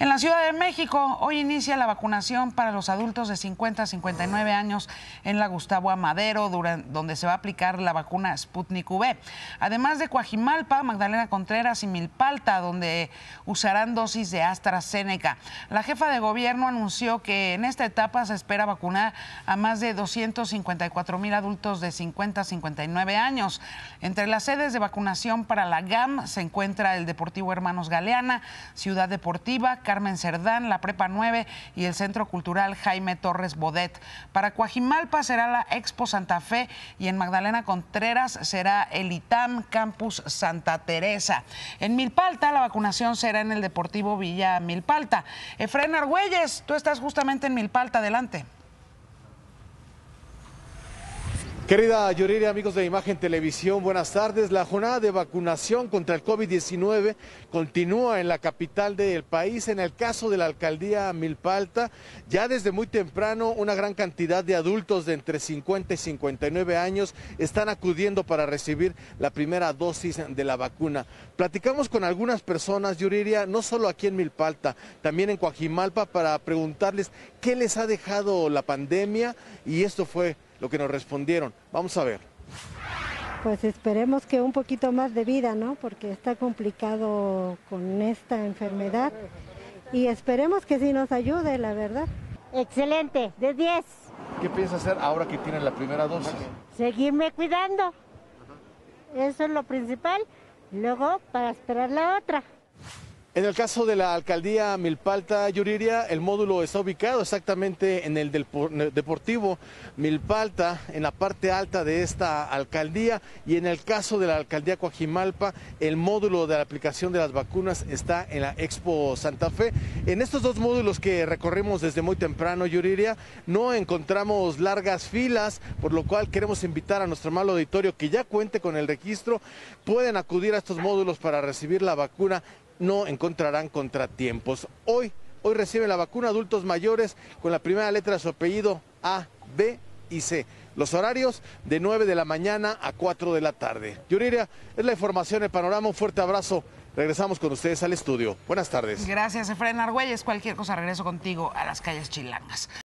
En la Ciudad de México, hoy inicia la vacunación para los adultos de 50 a 59 años en la Gustavo Amadero, donde se va a aplicar la vacuna Sputnik V. Además de Coajimalpa, Magdalena Contreras y Milpalta, donde usarán dosis de AstraZeneca. La jefa de gobierno anunció que en esta etapa se espera vacunar a más de 254 mil adultos de 50 a 59 años. Entre las sedes de vacunación para la GAM se encuentra el Deportivo Hermanos Galeana, Ciudad Deportiva, Carmen Cerdán, la Prepa 9 y el Centro Cultural Jaime Torres Bodet. Para Coajimalpa será la Expo Santa Fe y en Magdalena Contreras será el ITAM Campus Santa Teresa. En Milpalta la vacunación será en el Deportivo Villa Milpalta. Efren Argüelles, tú estás justamente en Milpalta, adelante. Querida Yuriria, amigos de Imagen Televisión, buenas tardes. La jornada de vacunación contra el COVID-19 continúa en la capital del país. En el caso de la alcaldía Milpalta, ya desde muy temprano una gran cantidad de adultos de entre 50 y 59 años están acudiendo para recibir la primera dosis de la vacuna. Platicamos con algunas personas, Yuriria, no solo aquí en Milpalta, también en Coajimalpa, para preguntarles qué les ha dejado la pandemia y esto fue lo que nos respondieron. Vamos a ver. Pues esperemos que un poquito más de vida, ¿no? Porque está complicado con esta enfermedad. Y esperemos que sí nos ayude, la verdad. Excelente, de 10. ¿Qué piensa hacer ahora que tienen la primera dosis? Seguirme cuidando. Eso es lo principal. Luego, para esperar la otra. En el caso de la alcaldía Milpalta Yuriria, el módulo está ubicado exactamente en el Deportivo Milpalta, en la parte alta de esta alcaldía. Y en el caso de la alcaldía Coajimalpa, el módulo de la aplicación de las vacunas está en la Expo Santa Fe. En estos dos módulos que recorrimos desde muy temprano, Yuriria, no encontramos largas filas, por lo cual queremos invitar a nuestro malo auditorio que ya cuente con el registro, pueden acudir a estos módulos para recibir la vacuna no encontrarán contratiempos. Hoy, hoy reciben la vacuna adultos mayores con la primera letra de su apellido A, B y C. Los horarios de 9 de la mañana a 4 de la tarde. Yuriria, es la información, el panorama. Un fuerte abrazo. Regresamos con ustedes al estudio. Buenas tardes. Gracias, Efraín Argüelles. Cualquier cosa regreso contigo a las calles chilangas.